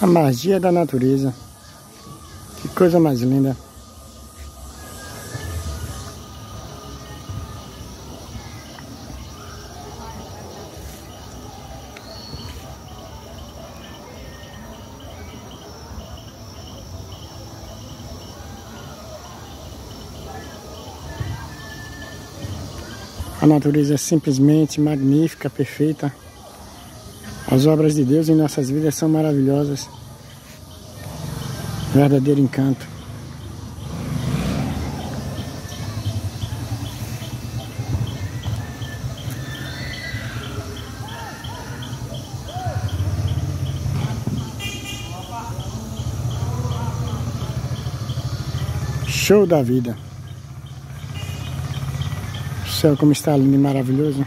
A magia da natureza. Que coisa mais linda. A natureza é simplesmente magnífica, perfeita. As obras de Deus em nossas vidas são maravilhosas. Verdadeiro encanto. Show da vida. O céu como está lindo e maravilhoso.